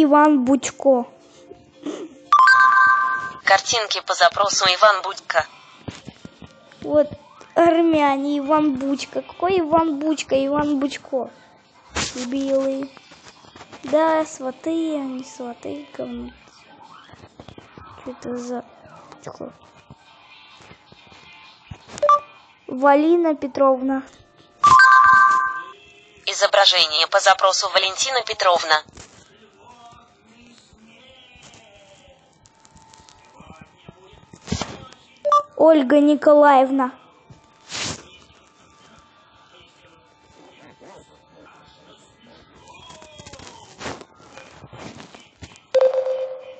Иван Бучко. Картинки по запросу Иван Будько. Вот армяне, Иван Бучка. Какой Иван Бучка? Иван Бучко. Белый. Да, сваты, они сваты, говно. Что это за... Бучко? Валина Петровна. Изображение по запросу Валентина Петровна. Ольга Николаевна.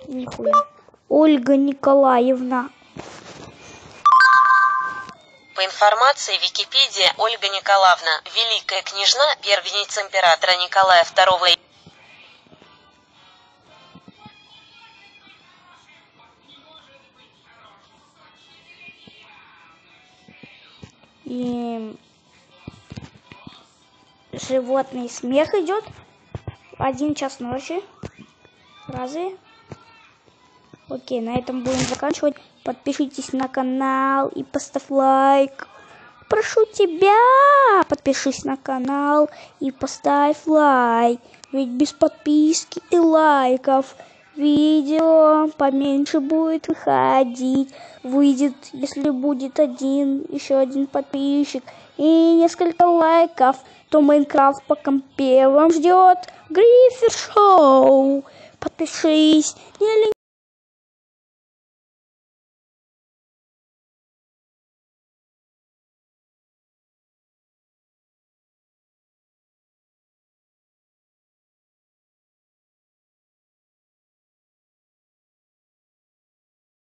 Нихуя. Ольга Николаевна. По информации Википедия Ольга Николаевна, великая княжна, первенница императора Николая II И животный смех идет. Один час ночи. Разве? Окей, на этом будем заканчивать. Подпишитесь на канал и поставь лайк. Прошу тебя, подпишись на канал и поставь лайк. Ведь без подписки и лайков видео поменьше будет выходить. Выйдет, если будет один, еще один подписчик и несколько лайков, то Майнкрафт по компе вам ждет Гриффер Шоу. Подпишись, не